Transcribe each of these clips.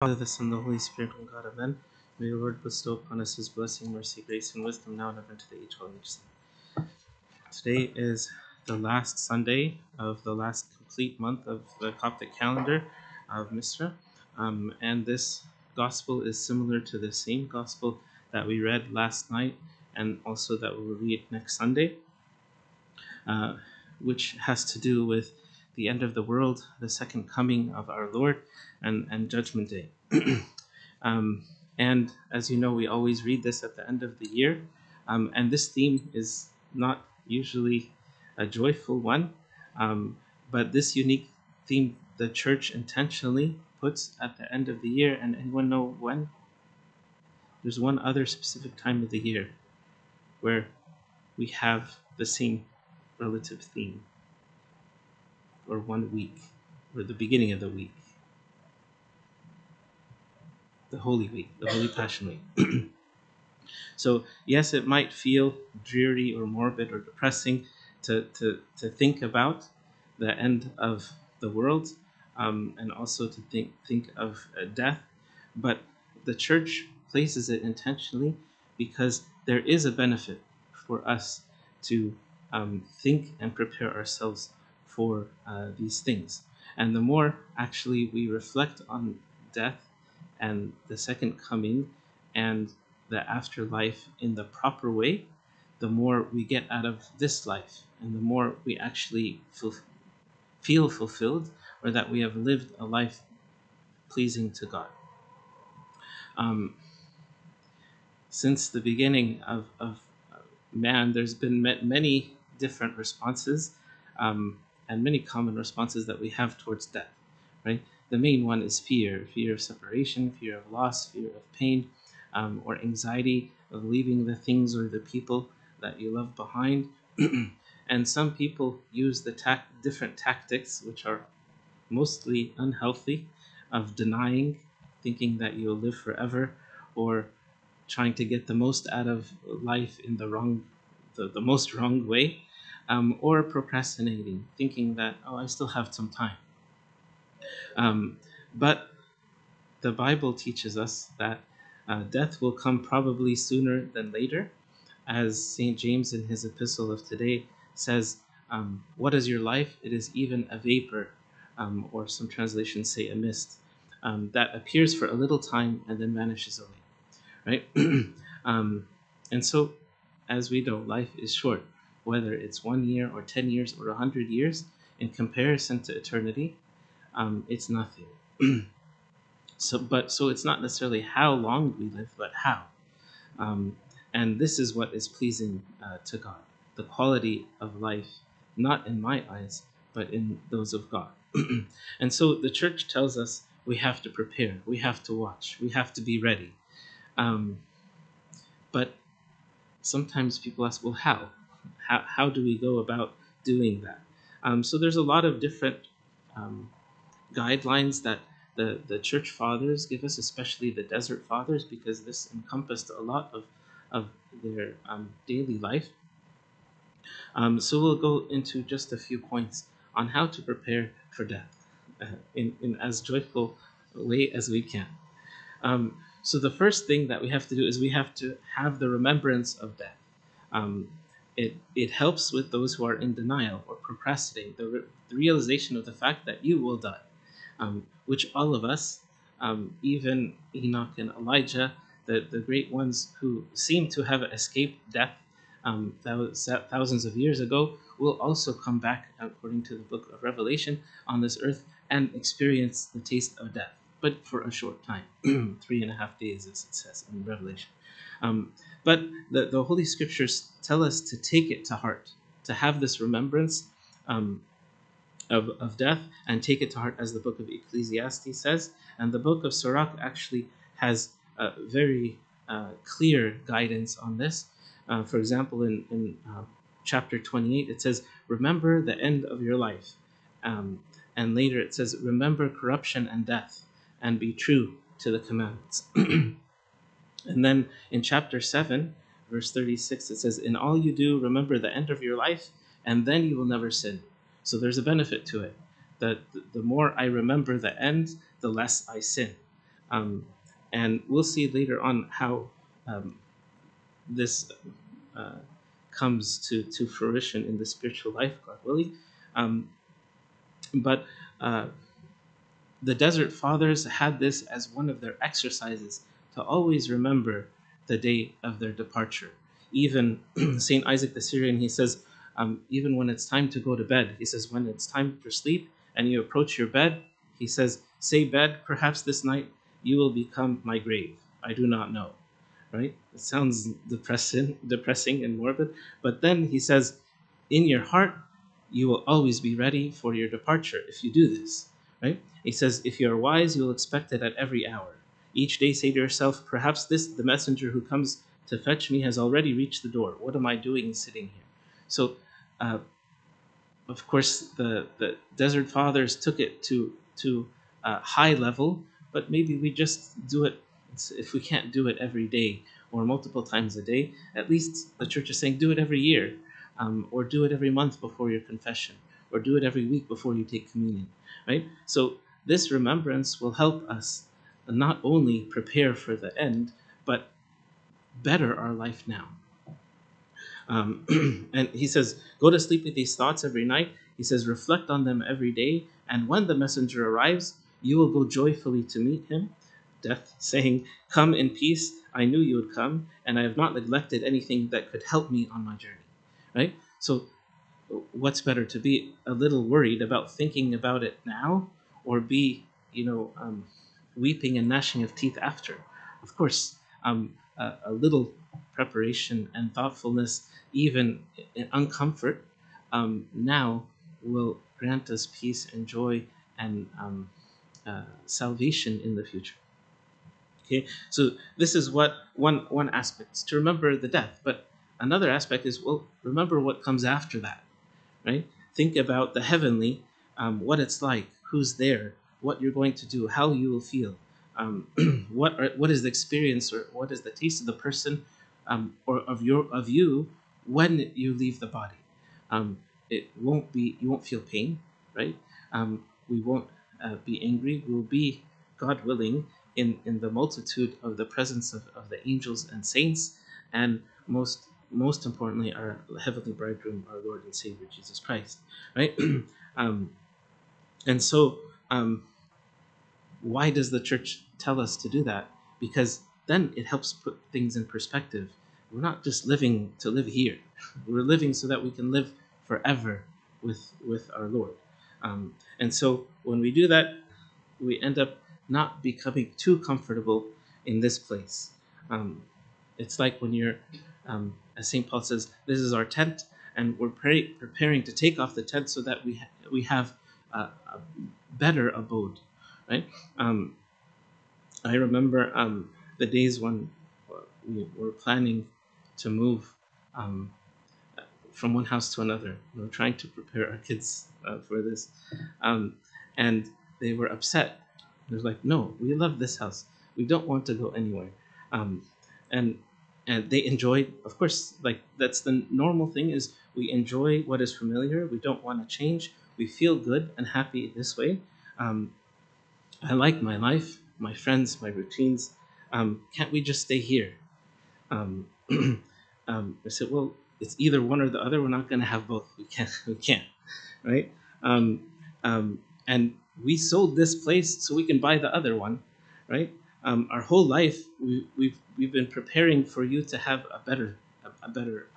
Father, the Son, the Holy Spirit, one God, Amen. May the Lord bestow upon us His blessing, mercy, grace, and wisdom now and ever to the age of age. Today is the last Sunday of the last complete month of the Coptic calendar of Misra, um, and this gospel is similar to the same gospel that we read last night, and also that we will read next Sunday, uh, which has to do with the end of the world, the second coming of our Lord, and, and Judgment Day. um, and as you know, we always read this at the end of the year. Um, and this theme is not usually a joyful one, um, but this unique theme the church intentionally puts at the end of the year. And anyone know when? There's one other specific time of the year where we have the same relative theme or one week, or the beginning of the week. The Holy Week, the Holy Passion Week. so, yes, it might feel dreary or morbid or depressing to, to, to think about the end of the world um, and also to think, think of uh, death, but the church places it intentionally because there is a benefit for us to um, think and prepare ourselves for uh, these things. And the more actually we reflect on death and the second coming and the afterlife in the proper way, the more we get out of this life and the more we actually feel fulfilled or that we have lived a life pleasing to God. Um, since the beginning of, of man, there's been many different responses. Um, and many common responses that we have towards death, right? The main one is fear fear of separation, fear of loss, fear of pain, um, or anxiety of leaving the things or the people that you love behind. and some people use the ta- different tactics, which are mostly unhealthy, of denying, thinking that you'll live forever, or trying to get the most out of life in the wrong, the, the most wrong way um, or procrastinating, thinking that, oh, I still have some time. Um, but the Bible teaches us that uh, death will come probably sooner than later, as St. James in his epistle of today says, um, What is your life? It is even a vapor, um, or some translations say a mist, um, that appears for a little time and then vanishes away. Right? Um, and so, as we know, life is short whether it's one year or 10 years or 100 years, in comparison to eternity, um, it's nothing. so, but so it's not necessarily how long we live, but how. Um, and this is what is pleasing uh, to God the quality of life, not in my eyes, but in those of God. and so the church tells us we have to prepare, we have to watch, we have to be ready. Um, but sometimes people ask, well, how? How, how do we go about doing that? Um, so there's a lot of different um, guidelines that the, the church fathers give us, especially the desert fathers, because this encompassed a lot of, of their um, daily life. Um, so we'll go into just a few points on how to prepare for death uh, in, in as joyful a way as we can. Um, so the first thing that we have to do is we have to have the remembrance of death. Um, it, it helps with those who are in denial or procrastinating, the, re- the realization of the fact that you will die, um, which all of us, um, even Enoch and Elijah, the, the great ones who seem to have escaped death um, thousands of years ago, will also come back, according to the book of Revelation, on this earth and experience the taste of death, but for a short time three and a half days, as it says in Revelation. But the, the Holy Scriptures tell us to take it to heart, to have this remembrance um, of, of death and take it to heart, as the book of Ecclesiastes says. And the book of Sirach actually has very uh, clear guidance on this. Uh, for example, in, in uh, chapter 28, it says, Remember the end of your life. Um, and later it says, Remember corruption and death, and be true to the commandments. And then in chapter 7, verse 36, it says, In all you do, remember the end of your life, and then you will never sin. So there's a benefit to it. That the more I remember the end, the less I sin. Um, and we'll see later on how um, this uh, comes to, to fruition in the spiritual life, God willing. Um, but uh, the Desert Fathers had this as one of their exercises to always remember the day of their departure. Even St. Isaac the Syrian, he says, um, even when it's time to go to bed, he says, when it's time for sleep and you approach your bed, he says, Say, bed, perhaps this night you will become my grave. I do not know. Right? It sounds depressing, depressing and morbid. But then he says, In your heart, you will always be ready for your departure if you do this. Right? He says, If you are wise, you will expect it at every hour. Each day say to yourself, Perhaps this, the messenger who comes to fetch me, has already reached the door. What am I doing sitting here? So, uh, of course, the, the Desert Fathers took it to, to a high level, but maybe we just do it if we can't do it every day or multiple times a day. At least the church is saying do it every year, um, or do it every month before your confession, or do it every week before you take communion, right? So this remembrance will help us not only prepare for the end, but better our life now. Um, and he says, Go to sleep with these thoughts every night. He says, Reflect on them every day. And when the messenger arrives, you will go joyfully to meet him. Death, saying, Come in peace. I knew you would come, and I have not neglected anything that could help me on my journey. Right? So, what's better to be a little worried about thinking about it now, or be, you know, um, weeping and gnashing of teeth after? Of course, um, a, a little preparation and thoughtfulness, even in uncomfort, um, now will grant us peace and joy and um, uh, salvation in the future. Okay, so this is what one one aspect is to remember the death, but another aspect is well, remember what comes after that, right? Think about the heavenly, um, what it's like, who's there, what you're going to do, how you will feel, um, what are, what is the experience or what is the taste of the person um, or of your of you when you leave the body. Um, it won't be you won't feel pain, right? Um, we won't uh, be angry. We'll be, God willing, in in the multitude of the presence of, of the angels and saints, and most most importantly, our heavenly bridegroom, our Lord and Savior Jesus Christ, right? um, and so, um, why does the church tell us to do that? Because then it helps put things in perspective. We're not just living to live here. We're living so that we can live forever with with our Lord. Um, and so when we do that, we end up not becoming too comfortable in this place. Um, it's like when you're, um, as St. Paul says, this is our tent, and we're pre- preparing to take off the tent so that we ha- we have a, a, better abode, right? Um, I remember um, the days when we were planning to move um, from one house to another. We were trying to prepare our kids uh, for this, um, and they were upset. They're like, "No, we love this house. We don't want to go anywhere." Um, and and they enjoyed, of course, like that's the normal thing is we enjoy what is familiar. We don't want to change. We feel good and happy this way. Um, I like my life, my friends, my routines. Um, can't we just stay here? Um, um, I said, well, it's either one or the other. We're not going to have both. We can't. We can't, right? Um, um, and we sold this place so we can buy the other one, right? Our whole life we, we've we've been preparing for you to have a better a, a better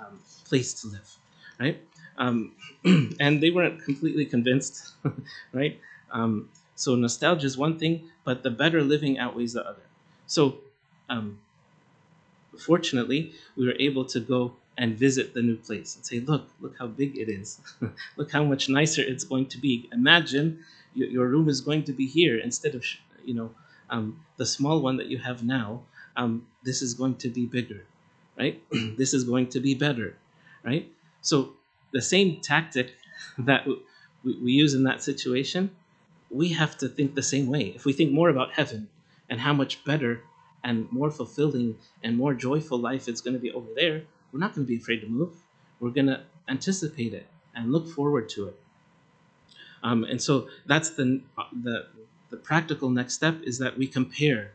place to live, right? Um, and they weren't completely convinced, right? Um, so nostalgia is one thing, but the better living outweighs the other. So um, fortunately, we were able to go and visit the new place and say, look, look how big it is. look how much nicer it's going to be. Imagine your, your room is going to be here instead of, you know, um, the small one that you have now. Um, this is going to be bigger, right? this is going to be better, right? So the same tactic that we, we use in that situation, we have to think the same way. If we think more about heaven and how much better and more fulfilling and more joyful life it's going to be over there, we're not going to be afraid to move. We're going to anticipate it and look forward to it. Um, and so that's the, the the practical next step is that we compare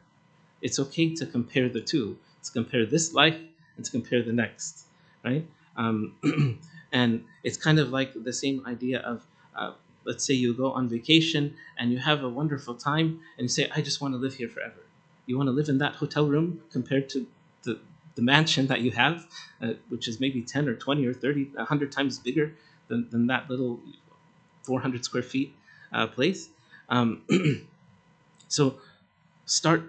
it's okay to compare the two. To compare this life and to compare the next, right? Um, and it's kind of like the same idea of, uh, let's say you go on vacation and you have a wonderful time, and you say, I just want to live here forever. You want to live in that hotel room compared to the, the mansion that you have, uh, which is maybe 10 or 20 or 30, 100 times bigger than, than that little 400 square feet uh, place. Um, so start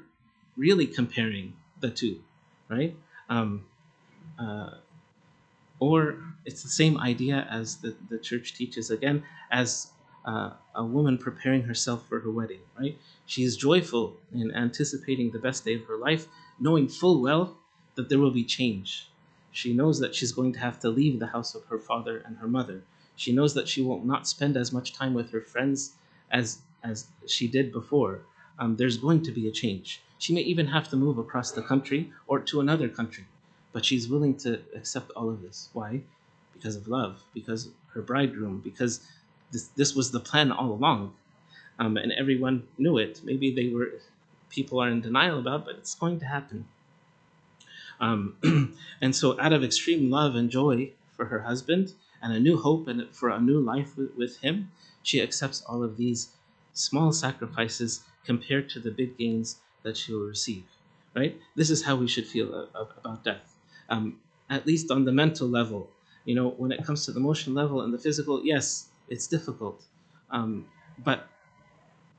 really comparing the two, right? Um, uh, or it's the same idea as the, the church teaches again, as uh, a woman preparing herself for her wedding, right? She is joyful in anticipating the best day of her life, knowing full well that there will be change. She knows that she's going to have to leave the house of her father and her mother. She knows that she will not spend as much time with her friends as as she did before. Um, there's going to be a change. She may even have to move across the country or to another country, but she's willing to accept all of this. Why? Because of love, because her bridegroom, because this, this was the plan all along. Um, and everyone knew it. Maybe they were, people are in denial about, but it's going to happen. Um, and so, out of extreme love and joy for her husband and a new hope and for a new life with, with him, she accepts all of these small sacrifices compared to the big gains that she will receive. Right? This is how we should feel about death. Um, at least on the mental level. You know, when it comes to the emotional level and the physical, yes, it's difficult. Um, but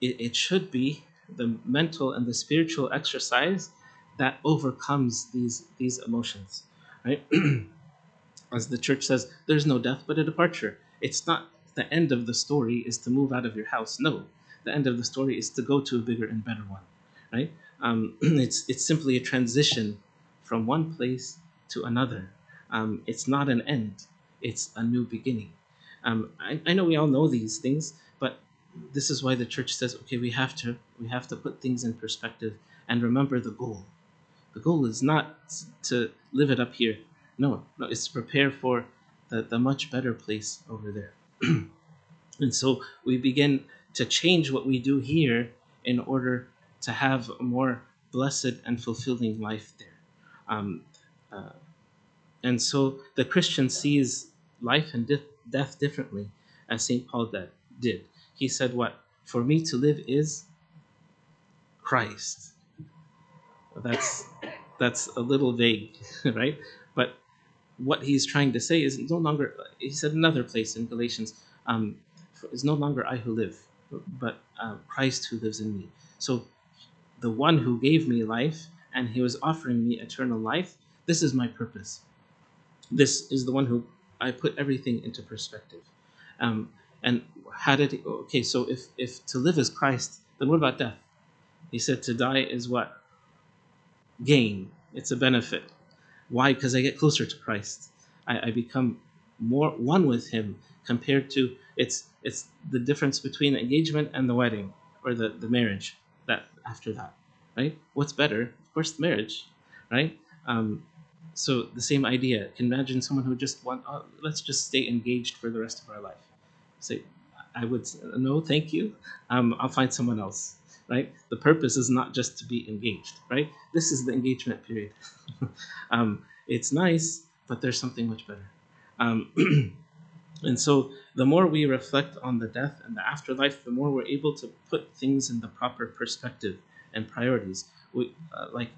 it, it should be the mental and the spiritual exercise that overcomes these these emotions. Right? As the church says, there's no death but a departure. It's not the end of the story is to move out of your house. No, the end of the story is to go to a bigger and better one, right? Um, it's it's simply a transition from one place to another. Um, it's not an end; it's a new beginning. Um, I, I know we all know these things, but this is why the church says, okay, we have to we have to put things in perspective and remember the goal. The goal is not to live it up here. No, no, it's to prepare for the, the much better place over there. and so we begin to change what we do here in order to have a more blessed and fulfilling life there. Um, uh, and so the Christian sees life and di- death differently, as St. Paul did. He said, What? For me to live is Christ. That's that's a little vague, right? But what he's trying to say is no longer. He said another place in Galatians, um, "It's no longer I who live, but uh, Christ who lives in me. So the one who gave me life and he was offering me eternal life, this is my purpose. This is the one who I put everything into perspective. Um, and how did he, okay, so if, if to live is Christ, then what about death? He said to die is what? Gain. It's a benefit. Why? Because I get closer to Christ. I, I become more one with him compared to it's it's the difference between engagement and the wedding or the, the marriage that after that right what's better of course marriage right um, so the same idea. Imagine someone who just want oh, let's just stay engaged for the rest of our life. Say i would no thank you. Um, i'll find someone else. Right? The purpose is not just to be engaged right? This is the engagement period. Um, it's nice but there's something much better. Um, And so, the more we reflect on the death and the afterlife, the more we're able to put things in the proper perspective and priorities. We, uh, like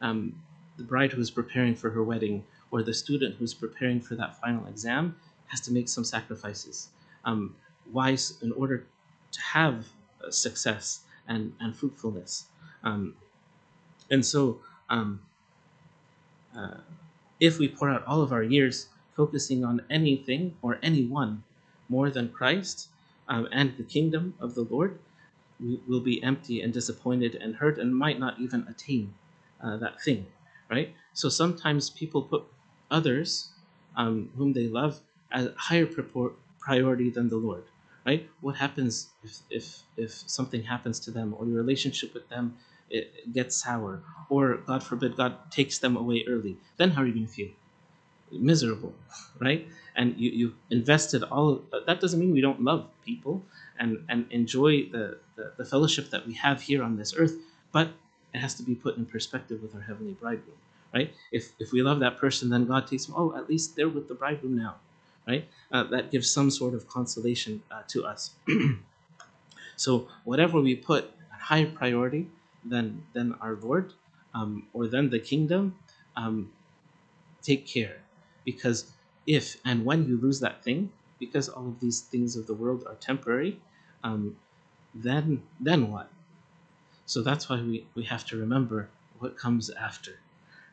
um, the bride who's preparing for her wedding, or the student who's preparing for that final exam, has to make some sacrifices. Um, why? In order to have uh, success and, and fruitfulness. Um, and so, um, uh, if we pour out all of our years focusing on anything or anyone more than Christ um, and the kingdom of the Lord, we will be empty and disappointed and hurt and might not even attain uh, that thing, right? So sometimes people put others um, whom they love at higher purport, priority than the Lord, right? What happens if, if, if something happens to them or your relationship with them it gets sour or God forbid God takes them away early? Then how are you going to feel? miserable, right? And you, you invested all that doesn't mean we don't love people and, and enjoy the, the, the fellowship that we have here on this earth, but it has to be put in perspective with our heavenly bridegroom, right? If if we love that person, then God takes them. Oh, at least they're with the bridegroom now, right? Uh, that gives some sort of consolation uh, to us. so whatever we put at higher priority than than our Lord, um, or than the kingdom, um, take care, because if and when you lose that thing, because all of these things of the world are temporary, um, then then what? So that's why we, we have to remember what comes after,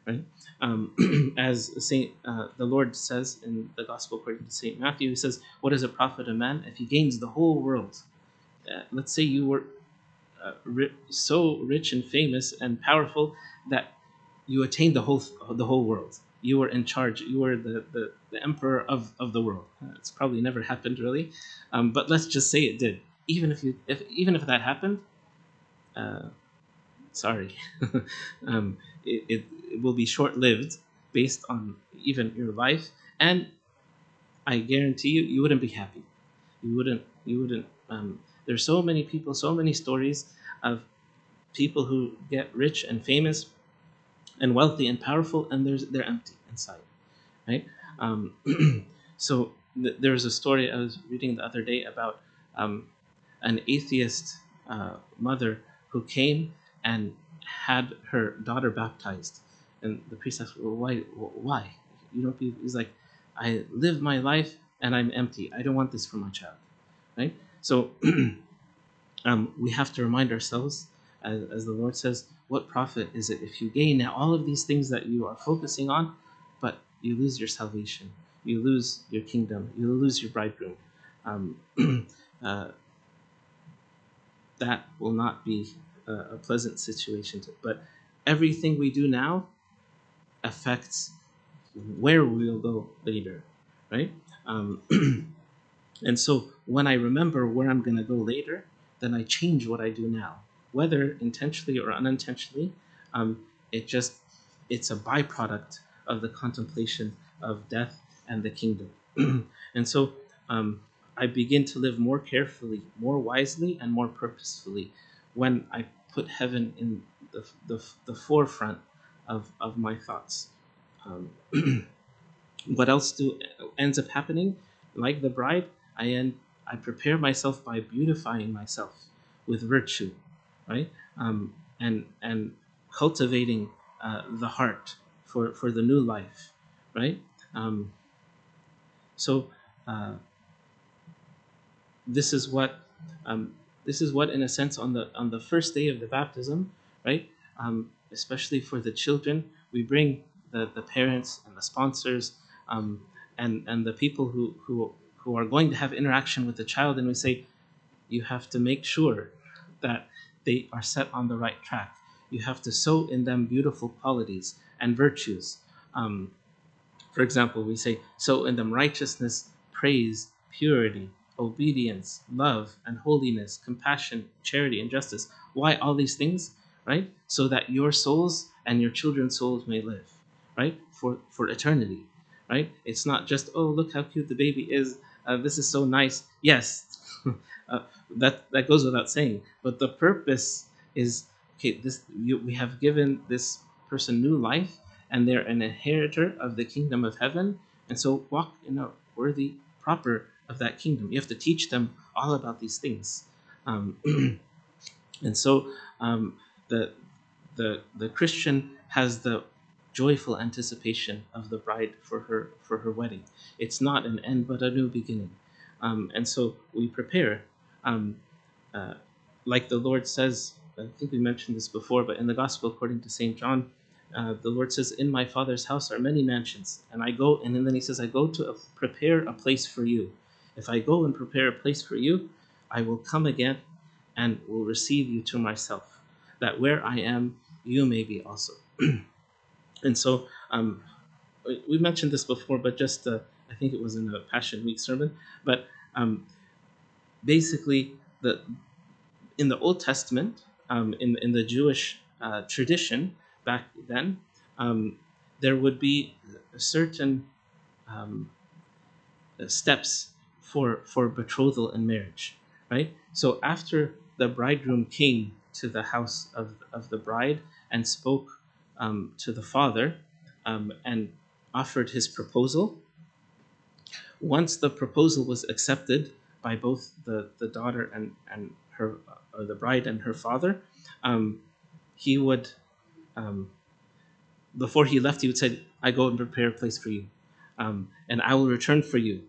right? Um, as Saint uh, the Lord says in the Gospel according to Saint Matthew, He says, "What does it profit a man if he gains the whole world?" Uh, let's say you were uh, ri- so rich and famous and powerful that you attained the whole the whole world. You were in charge. You were the, the, the emperor of, of the world. Uh, it's probably never happened really, um, but let's just say it did. Even if you if even if that happened, uh, sorry, um, it, it, it will be short lived based on even your life, and I guarantee you, you wouldn't be happy. You wouldn't. You wouldn't. Um, there's so many people, so many stories of people who get rich and famous and wealthy and powerful, and there's they're empty inside, right? Um, so th- there's a story I was reading the other day about um, an atheist uh, mother who came and had her daughter baptized, and the priest asked, well, "Why? Why? You don't be?" He's like, "I live my life and I'm empty. I don't want this for my child." Right? So um, we have to remind ourselves, as, as the Lord says, what profit is it if you gain now all of these things that you are focusing on, but you lose your salvation, you lose your kingdom, you lose your bridegroom? Um, uh, that will not be a, a pleasant situation. To, but everything we do now affects where we will go later, right? Um, and so when I remember where I'm going to go later, then I change what I do now, whether intentionally or unintentionally. Um, it just it's a byproduct of the contemplation of death and the kingdom. and so um, I begin to live more carefully, more wisely, and more purposefully when I put heaven in the, the, the forefront of, of my thoughts. Um, what else do ends up happening? Like the bride, I end I prepare myself by beautifying myself with virtue, right? Um, and and cultivating uh, the heart for, for the new life, right? Um, so uh, this is what um, this is what, in a sense, on the on the first day of the baptism, right? Um, especially for the children, we bring the, the parents and the sponsors um, and and the people who, who who are going to have interaction with the child, and we say, you have to make sure that they are set on the right track. You have to sow in them beautiful qualities and virtues. Um, for example, we say, sow in them righteousness, praise, purity, obedience, love, and holiness, compassion, charity, and justice. Why all these things? Right? So that your souls and your children's souls may live, right? For for eternity, right? It's not just oh look how cute the baby is. Uh, this is so nice. Yes, uh, that that goes without saying. But the purpose is okay. This you, we have given this person new life, and they're an inheritor of the kingdom of heaven. And so walk in a worthy, proper of that kingdom. You have to teach them all about these things. Um, and so um, the, the, the Christian has the joyful anticipation of the bride for her, for her wedding. It's not an end, but a new beginning. Um, and so we prepare. Um, uh, like the Lord says, I think we mentioned this before, but in the Gospel according to St. John, uh, the Lord says, In my Father's house are many mansions. And I go, and then he says, I go to prepare a place for you. If I go and prepare a place for you, I will come again and will receive you to myself, that where I am, you may be also. and so um, we mentioned this before, but just uh, I think it was in a Passion Week sermon. But um, basically, the in the Old Testament, um, in in the Jewish uh, tradition back then, um, there would be certain um, steps for for betrothal and marriage, right? So after the bridegroom came to the house of, of the bride and spoke um, to the father um, and offered his proposal. Once the proposal was accepted by both the, the daughter and, and her, or the bride and her father, um, he would, um, before he left, he would say, I go and prepare a place for you, um, and I will return for you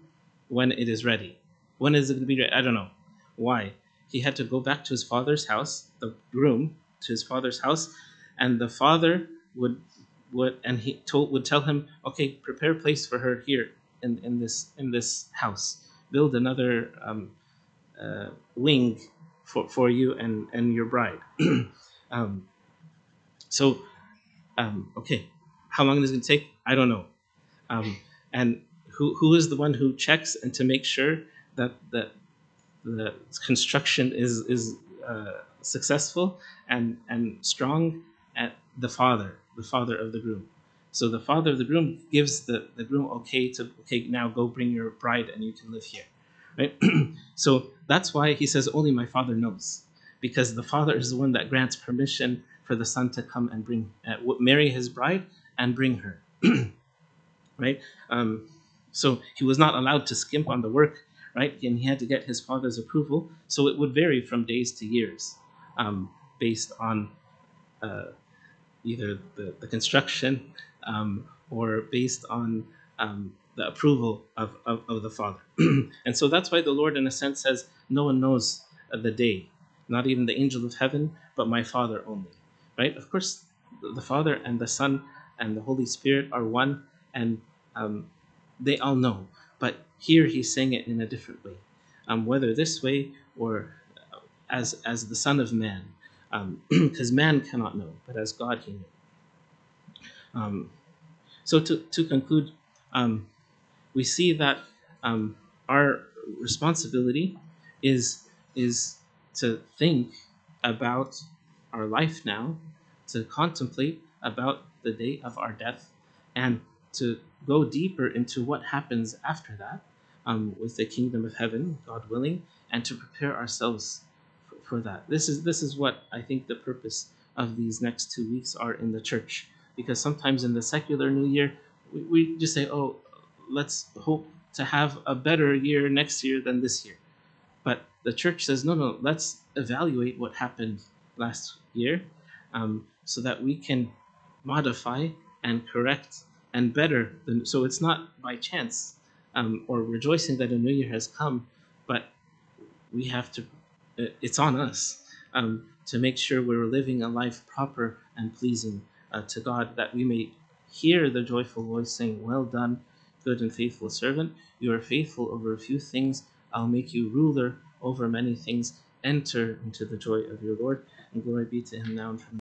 when it is ready. When is it going to be ready? I don't know. Why? He had to go back to his father's house, the groom to his father's house, and the father would would and he told would tell him, okay, prepare a place for her here in, in this in this house. Build another um, uh, wing for, for you and, and your bride. um, so, um, okay, how long is it going to take? I don't know. Um, and who, who is the one who checks and to make sure that the, the construction is, is uh, successful and, and strong? At the father, the father of the groom. So the father of the groom gives the, the groom okay to okay now go bring your bride and you can live here, right? so that's why he says only my father knows, because the father is the one that grants permission for the son to come and bring uh, marry his bride and bring her, right? Um, so he was not allowed to skimp on the work, right? And he had to get his father's approval. So it would vary from days to years, um, based on uh, either the, the construction um, or based on um, the approval of, of, of the Father. and so that's why the Lord, in a sense, says, No one knows the day, not even the angel of heaven, but my Father only. Right? Of course, the Father and the Son and the Holy Spirit are one, and um, they all know. But here he's saying it in a different way, um, whether this way or as as the Son of Man, because um, man cannot know, but as God he knew. Um, so to, to conclude, um, we see that um, our responsibility is, is to think about our life now, to contemplate about the day of our death, and to go deeper into what happens after that um, with the kingdom of heaven, God willing, and to prepare ourselves for, for that. This is this is what I think the purpose of these next two weeks are in the church because sometimes in the secular new year we, we just say oh let's hope to have a better year next year than this year but the church says no no let's evaluate what happened last year um, so that we can modify and correct and better than, so it's not by chance um, or rejoicing that a new year has come but we have to it's on us um, to make sure we're living a life proper and pleasing uh, to God, that we may hear the joyful voice saying, Well done, good and faithful servant. You are faithful over a few things. I'll make you ruler over many things. Enter into the joy of your Lord, and glory be to him now and from